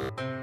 you